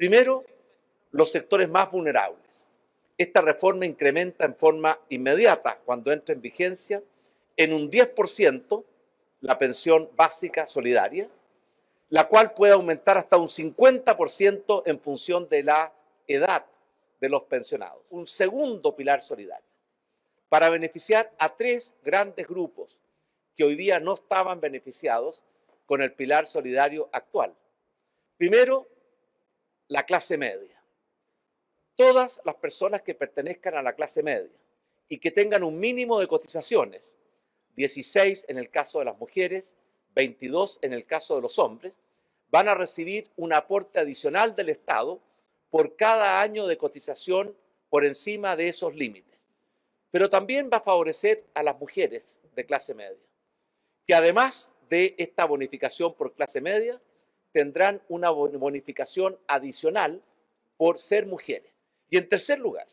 Primero, los sectores más vulnerables. Esta reforma incrementa en forma inmediata, cuando entra en vigencia, en un 10% la pensión básica solidaria, la cual puede aumentar hasta un 50% en función de la edad de los pensionados. Un segundo pilar solidario para beneficiar a tres grandes grupos que hoy día no estaban beneficiados con el pilar solidario actual. Primero, la clase media. Todas las personas que pertenezcan a la clase media y que tengan un mínimo de cotizaciones, 16 en el caso de las mujeres, 22 en el caso de los hombres, van a recibir un aporte adicional del Estado por cada año de cotización por encima de esos límites. Pero también va a favorecer a las mujeres de clase media, que además de esta bonificación por clase media, tendrán una bonificación adicional por ser mujeres. Y en tercer lugar,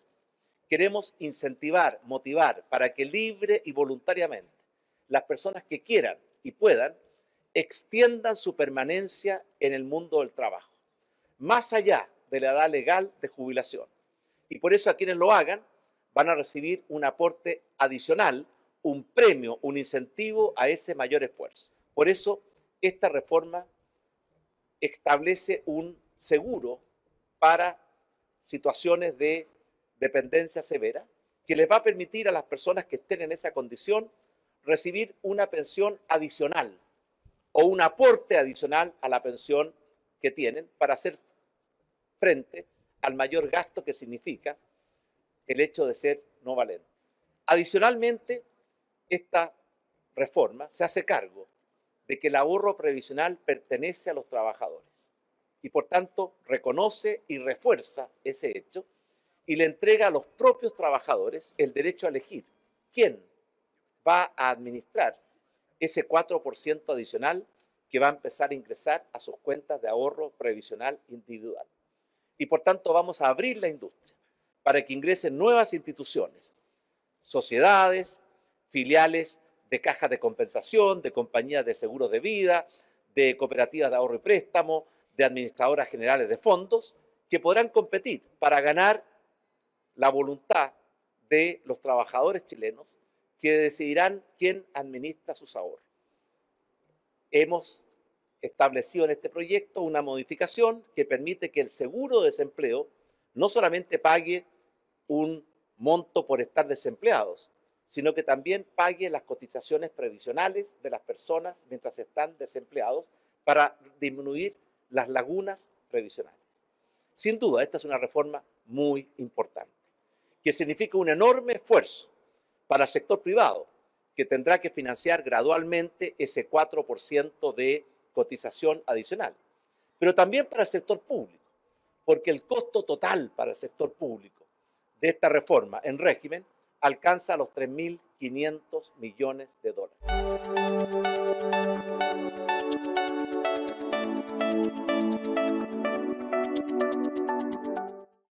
queremos incentivar, motivar para que libre y voluntariamente las personas que quieran y puedan extiendan su permanencia en el mundo del trabajo, más allá de la edad legal de jubilación. Y por eso a quienes lo hagan van a recibir un aporte adicional, un premio, un incentivo a ese mayor esfuerzo. Por eso esta reforma establece un seguro para situaciones de dependencia severa que les va a permitir a las personas que estén en esa condición recibir una pensión adicional o un aporte adicional a la pensión que tienen para hacer frente al mayor gasto que significa el hecho de ser no valente. Adicionalmente, esta reforma se hace cargo de que el ahorro previsional pertenece a los trabajadores y por tanto reconoce y refuerza ese hecho y le entrega a los propios trabajadores el derecho a elegir quién va a administrar ese 4% adicional que va a empezar a ingresar a sus cuentas de ahorro previsional individual. Y por tanto vamos a abrir la industria para que ingresen nuevas instituciones, sociedades, filiales de cajas de compensación, de compañías de seguros de vida, de cooperativas de ahorro y préstamo, de administradoras generales de fondos, que podrán competir para ganar la voluntad de los trabajadores chilenos que decidirán quién administra sus ahorros. Hemos establecido en este proyecto una modificación que permite que el seguro de desempleo no solamente pague un monto por estar desempleados, sino que también pague las cotizaciones previsionales de las personas mientras están desempleados para disminuir las lagunas previsionales. Sin duda, esta es una reforma muy importante, que significa un enorme esfuerzo para el sector privado, que tendrá que financiar gradualmente ese 4% de cotización adicional, pero también para el sector público, porque el costo total para el sector público de esta reforma en régimen alcanza los 3.500 millones de dólares.